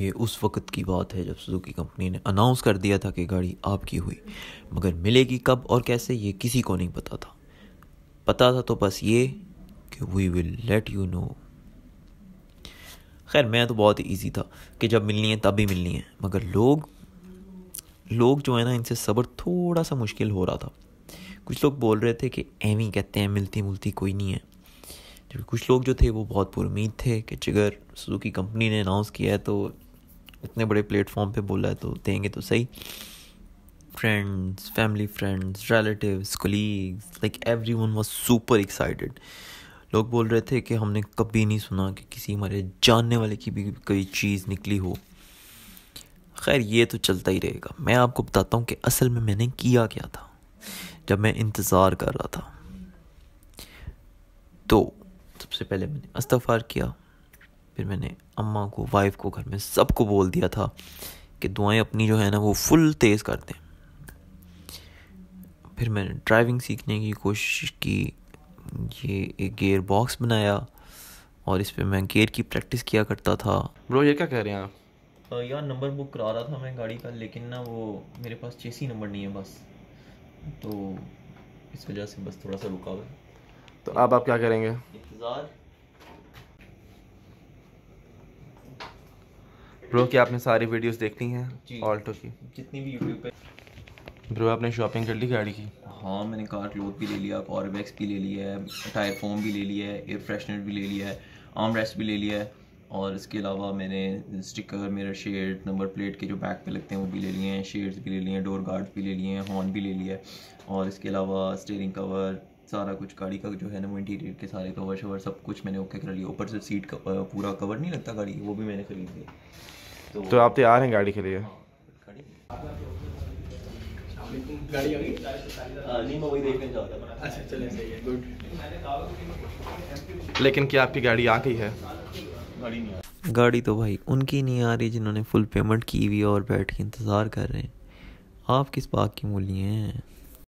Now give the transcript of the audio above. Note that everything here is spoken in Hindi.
ये उस वक्त की बात है जब सुजुकी कंपनी ने अनाउंस कर दिया था कि गाड़ी आपकी हुई। मगर मिलेगी कब और कैसे, ये किसी को नहीं पता था। पता था तो बस ये कि we will let you know खैर, मैं तो बहुत ईजी था कि जब मिलनी है तब मिलनी है। मगर लोग लोग जो है ना, इनसे सब्र थोड़ा सा मुश्किल हो रहा था। कुछ लोग बोल रहे थे कि एवी कहते हैं मिलती मुलती कोई नहीं है। जबकि कुछ लोग जो थे, वो बहुत पुरुद थे कि जिगर सुजुकी कंपनी ने अनाउंस किया है तो इतने बड़े प्लेटफॉर्म पे बोला है तो देंगे तो सही। Friends family friends relatives colleagues like everyone was super excited लोग बोल रहे थे कि हमने कभी नहीं सुना कि किसी हमारे जानने वाले की भी कोई चीज़ निकली हो। खैर, ये तो चलता ही रहेगा। मैं आपको बताता हूँ कि असल में मैंने किया क्या था, जब मैं इंतज़ार कर रहा था। तो सबसे पहले मैंने अस्तफ़ार किया। फिर मैंने अम्मा को वाइफ को घर में सबको बोल दिया था कि दुआएँ अपनी जो है ना वो फुल तेज़ कर दें। फिर मैंने ड्राइविंग सीखने की कोशिश की ये एक गेयर बॉक्स बनाया और इस पर मैं गेयर की प्रैक्टिस किया करता था। ब्रो ये क्या कह रहे हैं आप? यार नंबर बुक करा रहा था मैं गाड़ी का लेकिन ना वो मेरे पास चेसी नंबर नहीं है बस। तो इस वजह से बस थोड़ा सा रुका हुआ तो अब आप क्या करेंगे? इंतज़ार। ब्रो क्या आपने सारी वीडियोस देखनी हैं? ऑल्टो की। जितनी भी यूट्यूब पे। ब्रो आपने शॉपिंग कर ली गाड़ी की? हाँ मैंने कार क्लोथ भी ले लिया कॉर्बैक्स भी ले लिया है टायर फोम भी ले लिया है एयर फ्रेशनर भी ले लिया है आर्म रेस्ट भी ले लिया है और इसके अलावा मैंने स्टिकर मेरा शेड नंबर प्लेट के जो बैक पे लगते हैं वो भी ले लिए हैं शेड्स भी ले लिए हैं डोर गार्ड भी ले लिए हैं हॉर्न भी ले लिया है और इसके अलावा स्टेयरिंग कवर सारा कुछ गाड़ी का जो है ना वो इंटीरियर के सारे कवर शवर सब कुछ मैंने ओके कर लिया ऊपर से सीट का पूरा कवर नहीं लगता गाड़ी वो भी मैंने खरीद लिया तो, तो आप तैयार हैं गाड़ी के लिए? गाड़ी आ गई हाँ, नहीं मैं वही देखने जाता अच्छा चले सही है गुड लेकिन क्या आपकी गाड़ी आ गई है? गाड़ी नहीं आ गाड़ी तो भाई उनकी नहीं आ रही जिन्होंने फुल पेमेंट की हुई और बैठ के इंतज़ार कर रहे हैं। आप किस बात की मूल्य हैं?